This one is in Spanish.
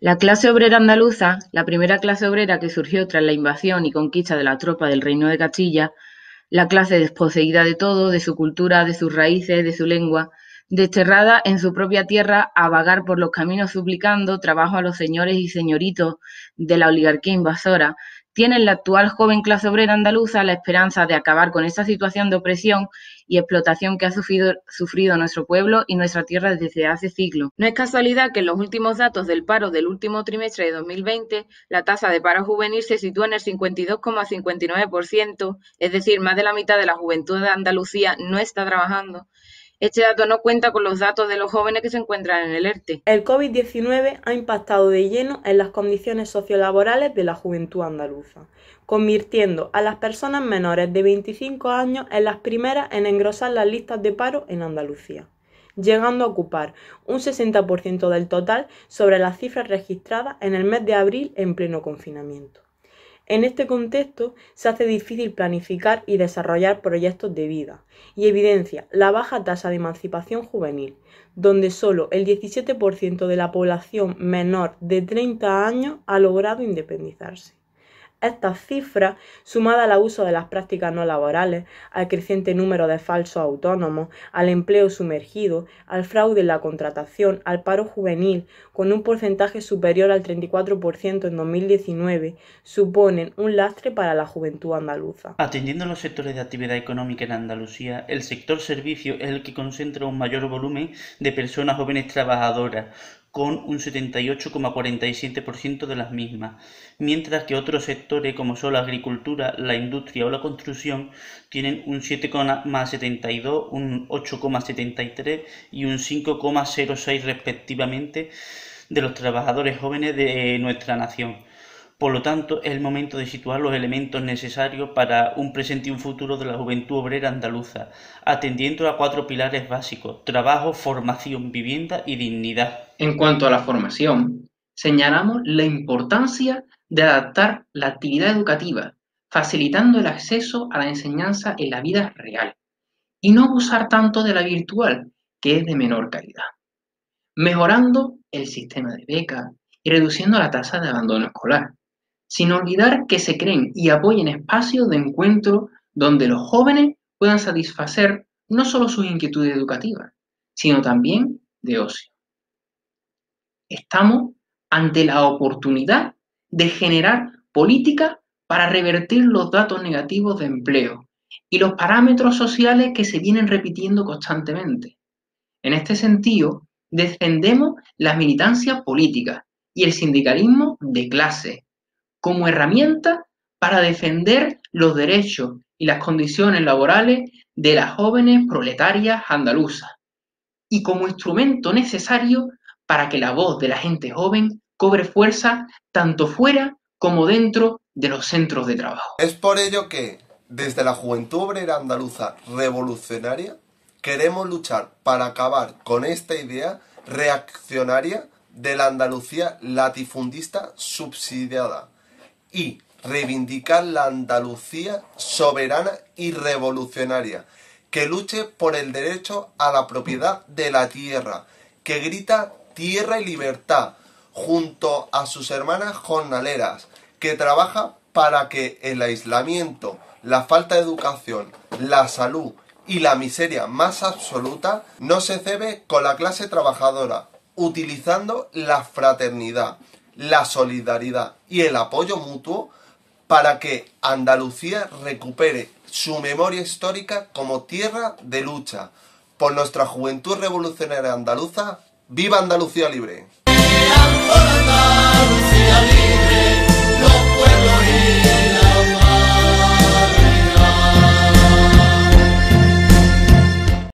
La clase obrera andaluza, la primera clase obrera que surgió tras la invasión y conquista de la tropa del Reino de Castilla, la clase desposeída de todo, de su cultura, de sus raíces, de su lengua, desterrada en su propia tierra a vagar por los caminos suplicando trabajo a los señores y señoritos de la oligarquía invasora, tiene la actual joven clase obrera andaluza la esperanza de acabar con esta situación de opresión y explotación que ha sufrido, sufrido nuestro pueblo y nuestra tierra desde hace siglos. No es casualidad que en los últimos datos del paro del último trimestre de 2020, la tasa de paro juvenil se sitúa en el 52,59%, es decir, más de la mitad de la juventud de Andalucía no está trabajando este dato no cuenta con los datos de los jóvenes que se encuentran en el ERTE. El COVID-19 ha impactado de lleno en las condiciones sociolaborales de la juventud andaluza, convirtiendo a las personas menores de 25 años en las primeras en engrosar las listas de paro en Andalucía llegando a ocupar un 60% del total sobre las cifras registradas en el mes de abril en pleno confinamiento. En este contexto se hace difícil planificar y desarrollar proyectos de vida y evidencia la baja tasa de emancipación juvenil, donde solo el 17% de la población menor de 30 años ha logrado independizarse. Estas cifras, sumadas al abuso de las prácticas no laborales, al creciente número de falsos autónomos, al empleo sumergido, al fraude en la contratación, al paro juvenil, con un porcentaje superior al 34% en 2019, suponen un lastre para la juventud andaluza. Atendiendo a los sectores de actividad económica en Andalucía, el sector servicio es el que concentra un mayor volumen de personas jóvenes trabajadoras, con un 78,47% de las mismas, mientras que otros sectores como son la agricultura, la industria o la construcción tienen un 7,72, un 8,73 y un 5,06 respectivamente de los trabajadores jóvenes de nuestra nación. Por lo tanto, es el momento de situar los elementos necesarios para un presente y un futuro de la juventud obrera andaluza, atendiendo a cuatro pilares básicos, trabajo, formación, vivienda y dignidad. En cuanto a la formación, señalamos la importancia de adaptar la actividad educativa, facilitando el acceso a la enseñanza en la vida real, y no abusar tanto de la virtual, que es de menor calidad, mejorando el sistema de becas y reduciendo la tasa de abandono escolar sin olvidar que se creen y apoyen espacios de encuentro donde los jóvenes puedan satisfacer no solo sus inquietudes educativas, sino también de ocio. Estamos ante la oportunidad de generar políticas para revertir los datos negativos de empleo y los parámetros sociales que se vienen repitiendo constantemente. En este sentido, defendemos la militancia política y el sindicalismo de clase, como herramienta para defender los derechos y las condiciones laborales de las jóvenes proletarias andaluzas y como instrumento necesario para que la voz de la gente joven cobre fuerza tanto fuera como dentro de los centros de trabajo. Es por ello que, desde la Juventud Obrera Andaluza Revolucionaria, queremos luchar para acabar con esta idea reaccionaria de la Andalucía latifundista subsidiada y reivindicar la Andalucía soberana y revolucionaria, que luche por el derecho a la propiedad de la tierra, que grita tierra y libertad, junto a sus hermanas jornaleras, que trabaja para que el aislamiento, la falta de educación, la salud y la miseria más absoluta no se cebe con la clase trabajadora, utilizando la fraternidad, la solidaridad y el apoyo mutuo para que Andalucía recupere su memoria histórica como tierra de lucha. Por nuestra juventud revolucionaria andaluza, ¡viva Andalucía libre!